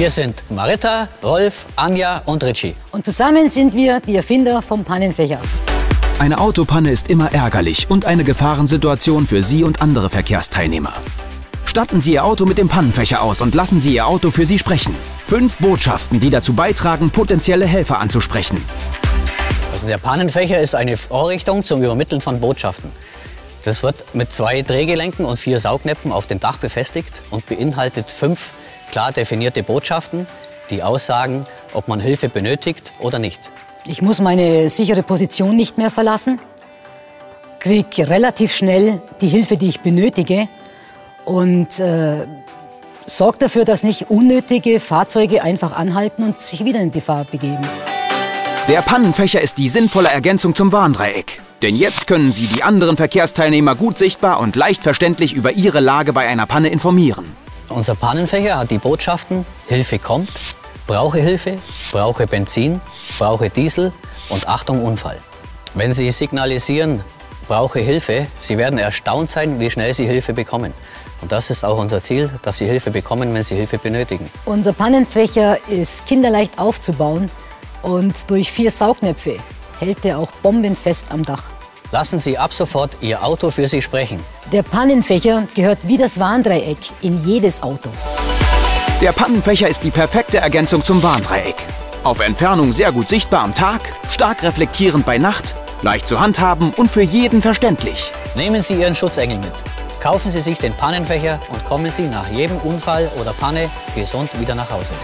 Wir sind Marita, Rolf, Anja und Richie. Und zusammen sind wir die Erfinder vom Pannenfächer. Eine Autopanne ist immer ärgerlich und eine Gefahrensituation für Sie und andere Verkehrsteilnehmer. Statten Sie Ihr Auto mit dem Pannenfächer aus und lassen Sie Ihr Auto für Sie sprechen. Fünf Botschaften, die dazu beitragen, potenzielle Helfer anzusprechen. Also der Pannenfächer ist eine Vorrichtung zum Übermitteln von Botschaften. Das wird mit zwei Drehgelenken und vier Saugnäpfen auf dem Dach befestigt und beinhaltet fünf klar definierte Botschaften, die aussagen, ob man Hilfe benötigt oder nicht. Ich muss meine sichere Position nicht mehr verlassen, kriege relativ schnell die Hilfe, die ich benötige und äh, sorgt dafür, dass nicht unnötige Fahrzeuge einfach anhalten und sich wieder in Gefahr begeben. Der Pannenfächer ist die sinnvolle Ergänzung zum Warndreieck. Denn jetzt können Sie die anderen Verkehrsteilnehmer gut sichtbar und leicht verständlich über ihre Lage bei einer Panne informieren. Unser Pannenfächer hat die Botschaften Hilfe kommt, brauche Hilfe, brauche Benzin, brauche Diesel und Achtung Unfall. Wenn Sie signalisieren, brauche Hilfe, Sie werden erstaunt sein, wie schnell Sie Hilfe bekommen. Und das ist auch unser Ziel, dass Sie Hilfe bekommen, wenn Sie Hilfe benötigen. Unser Pannenfächer ist kinderleicht aufzubauen und durch vier Saugnäpfe hält er auch bombenfest am Dach. Lassen Sie ab sofort Ihr Auto für Sie sprechen. Der Pannenfächer gehört wie das Warndreieck in jedes Auto. Der Pannenfächer ist die perfekte Ergänzung zum Warndreieck. Auf Entfernung sehr gut sichtbar am Tag, stark reflektierend bei Nacht, leicht zu handhaben und für jeden verständlich. Nehmen Sie Ihren Schutzengel mit. Kaufen Sie sich den Pannenfächer und kommen Sie nach jedem Unfall oder Panne gesund wieder nach Hause.